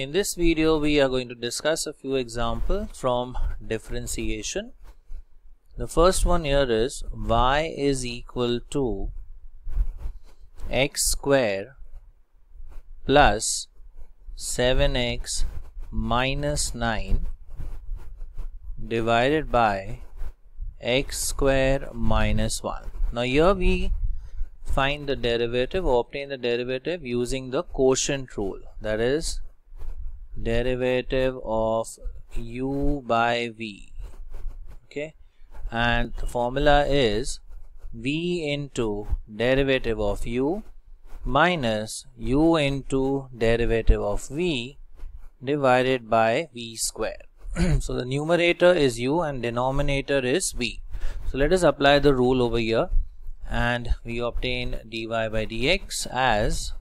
In this video we are going to discuss a few examples from differentiation. The first one here is y is equal to x square plus 7x minus 9 divided by x square minus 1. Now here we find the derivative or obtain the derivative using the quotient rule that is derivative of u by v. Okay? And the formula is v into derivative of u minus u into derivative of v divided by v square. So the numerator is u and denominator is v. So let us apply the rule over here. And we obtain dy by dx as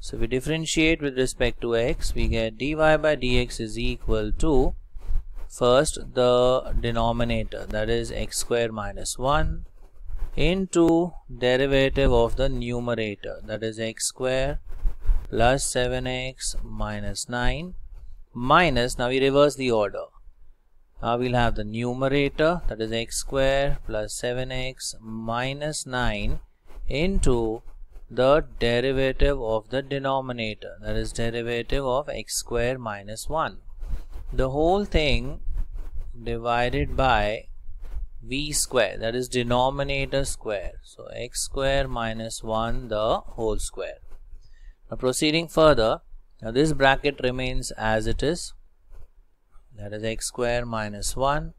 so we differentiate with respect to x we get dy by dx is equal to first the denominator that is x square minus 1 into derivative of the numerator that is x square plus 7x minus 9 minus now we reverse the order. Now we'll have the numerator that is x square plus 7x minus 9 into the derivative of the denominator that is derivative of x square minus 1 the whole thing divided by v square that is denominator square so x square minus 1 the whole square. Now proceeding further now this bracket remains as it is that is x square minus 1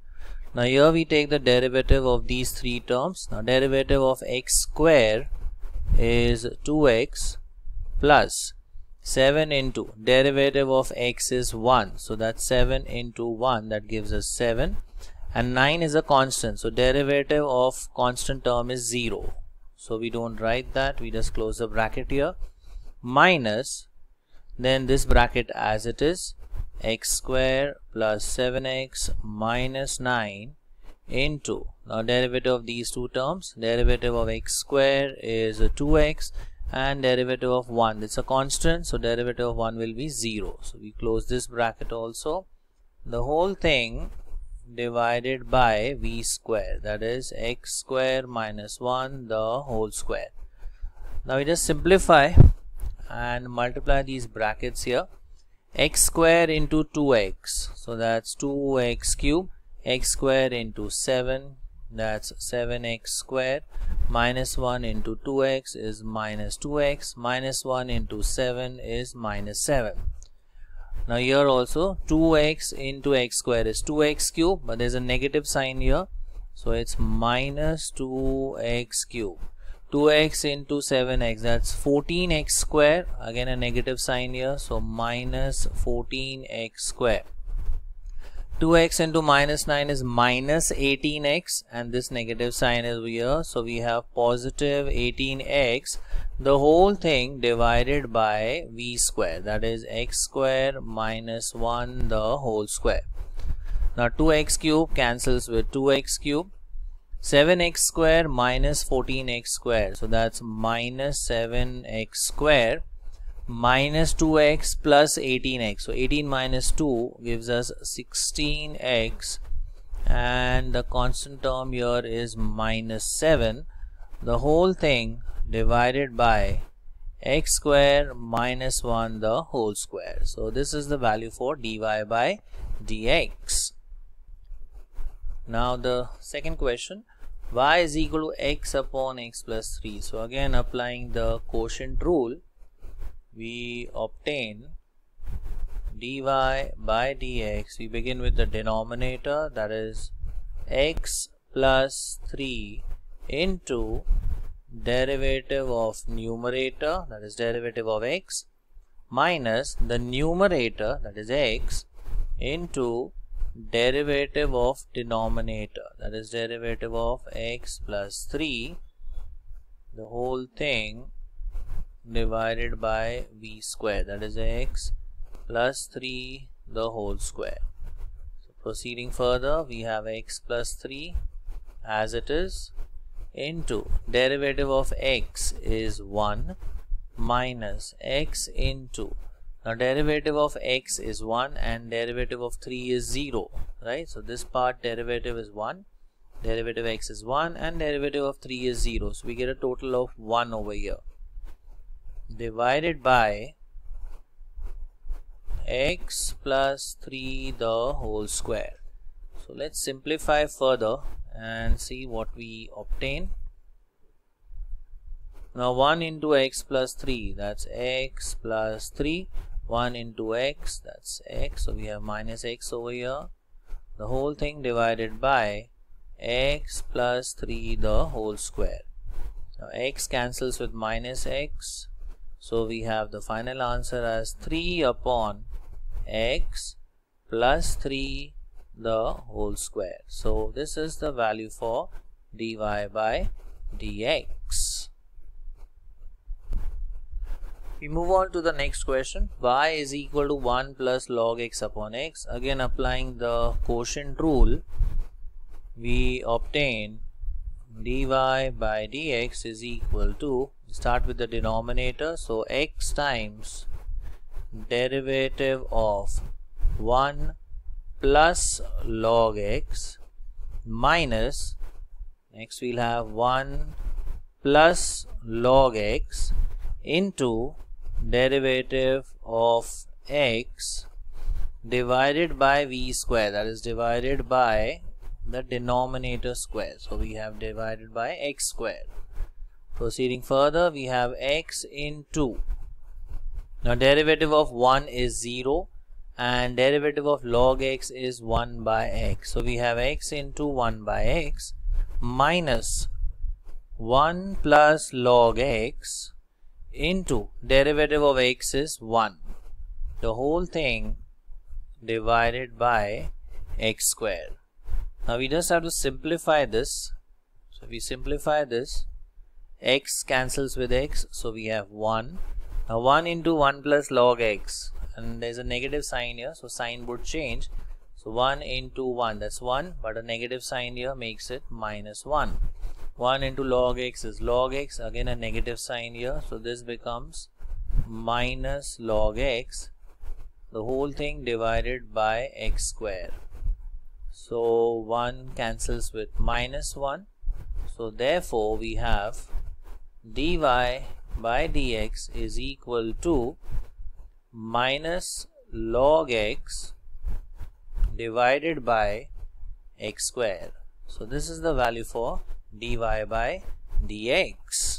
now here we take the derivative of these three terms. Now derivative of x square is 2x plus 7 into derivative of x is 1 so that's 7 into 1 that gives us 7 and 9 is a constant. So derivative of constant term is 0 so we don't write that. We just close the bracket here. Minus then this bracket as it is x square plus 7x minus 9 into now derivative of these two terms derivative of x square is 2x and derivative of 1 it's a constant so derivative of 1 will be 0 so we close this bracket also. The whole thing divided by v square that is x square minus 1 the whole square. Now we just simplify and multiply these brackets here. x square into 2x so that's 2x cube x square into 7 that's 7x square minus 1 into 2x is minus 2x minus 1 into 7 is minus 7 now here also 2x into x square is 2x cube but there's a negative sign here. So it's minus 2x cube. 2x into 7x that's 14x square again a negative sign here. So minus 14x square 2x into minus 9 is minus 18x and this negative sign is here. So we have positive 18x the whole thing divided by v square. That is x square minus 1 the whole square. Now 2x cube cancels with 2x cube. 7x square minus 14x square. So that's minus 7x square minus 2x plus 18x so 18 minus 2 gives us 16x and the constant term here is minus 7 the whole thing divided by x square minus 1 the whole square. So this is the value for dy by dx. Now the second question. y is equal to x upon x plus 3 so again applying the quotient rule we obtain dy by dx. We begin with the denominator that is x plus 3 into derivative of numerator that is derivative of x minus the numerator that is x into derivative of denominator that is derivative of x plus 3 the whole thing divided by v square. That is x plus 3 the whole square. So proceeding further we have x plus 3 as it is into derivative of x is 1 minus x into. Now derivative of x is 1 and derivative of 3 is 0 right? So this part derivative is 1 derivative x is 1 and derivative of 3 is 0 so we get a total of 1 over here divided by x plus 3 the whole square. So let's simplify further and see what we obtain. Now 1 into x plus 3 that's x plus 3 1 into x that's x. So we have minus x over here. The whole thing divided by x plus 3 the whole square. Now x cancels with minus x so we have the final answer as 3 upon x plus 3 the whole square. So this is the value for dy by dx. We move on to the next question. y is equal to 1 plus log x upon x. Again applying the quotient rule we obtain dy by dx is equal to start with the denominator. So x times derivative of 1 plus log x minus next we'll have 1 plus log x into derivative of x divided by v square. That is divided by the denominator square. So we have divided by x square proceeding further we have x into now derivative of 1 is 0 and derivative of log x is 1 by x so we have x into 1 by x minus 1 plus log x into derivative of x is 1 the whole thing divided by x square now we just have to simplify this. So we simplify this. X cancels with x. So we have 1. Now 1 into 1 plus log x. And there's a negative sign here. So sign would change. So 1 into 1 that's 1 but a negative sign here makes it minus 1. 1 into log x is log x again a negative sign here so this becomes minus log x the whole thing divided by x square so 1 cancels with minus 1 so therefore we have dy by dx is equal to minus log x divided by x square. So this is the value for dy by dx